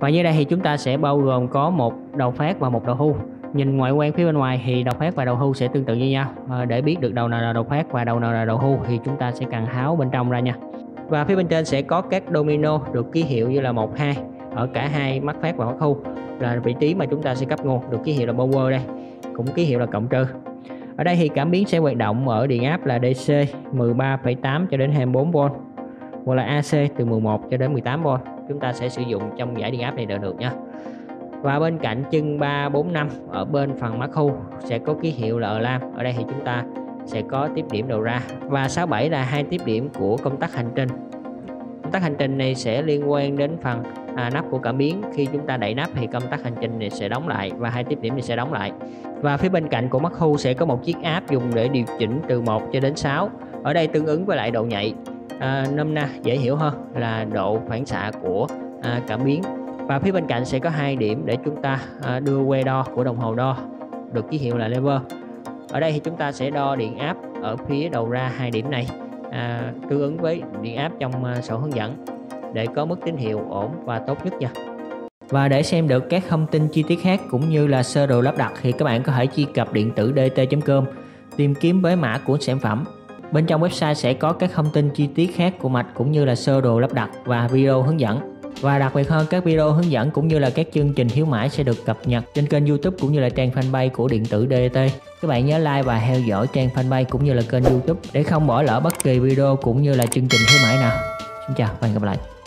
và dưới đây thì chúng ta sẽ bao gồm có một đầu phát và một đầu thu nhìn ngoại quan phía bên ngoài thì đầu phát và đầu thu sẽ tương tự như nhau. À, để biết được đầu nào là đầu phát và đầu nào là đầu thu thì chúng ta sẽ cần tháo bên trong ra nha. Và phía bên trên sẽ có các domino được ký hiệu như là một hai. Ở cả hai mắt phát và mắt thu là vị trí mà chúng ta sẽ cấp nguồn được ký hiệu là power đây. Cũng ký hiệu là cộng trừ. Ở đây thì cảm biến sẽ hoạt động ở điện áp là DC 13,8 cho đến 24V hoặc là AC từ 11 cho đến 18V chúng ta sẽ sử dụng trong giải điện áp này được được nha. Và bên cạnh chân 3 4 5 ở bên phần mắc khu sẽ có ký hiệu là lam ở đây thì chúng ta sẽ có tiếp điểm đầu ra. Và 67 là hai tiếp điểm của công tắc hành trình. Công tắc hành trình này sẽ liên quan đến phần à, nắp của cảm biến. Khi chúng ta đẩy nắp thì công tắc hành trình này sẽ đóng lại và hai tiếp điểm này sẽ đóng lại. Và phía bên cạnh của mắt khu sẽ có một chiếc áp dùng để điều chỉnh từ 1 cho đến 6 ở đây tương ứng với lại độ nhạy à, nôm na dễ hiểu hơn là độ phản xạ của à, cảm biến. Và phía bên cạnh sẽ có hai điểm để chúng ta à, đưa que đo của đồng hồ đo. Được ký hiệu là lever. Ở đây thì chúng ta sẽ đo điện áp ở phía đầu ra hai điểm này. À, tương ứng với điện áp trong à, sổ hướng dẫn để có mức tín hiệu ổn và tốt nhất nha. Và để xem được các thông tin chi tiết khác cũng như là sơ đồ lắp đặt thì các bạn có thể truy cập điện tử dt.com tìm kiếm với mã của sản phẩm. Bên trong website sẽ có các thông tin chi tiết khác của mạch cũng như là sơ đồ lắp đặt và video hướng dẫn. Và đặc biệt hơn, các video hướng dẫn cũng như là các chương trình hiếu mãi sẽ được cập nhật trên kênh youtube cũng như là trang fanpage của điện tử DT. Các bạn nhớ like và theo dõi trang fanpage cũng như là kênh youtube để không bỏ lỡ bất kỳ video cũng như là chương trình khuyến mãi nào. Xin chào và hẹn gặp lại.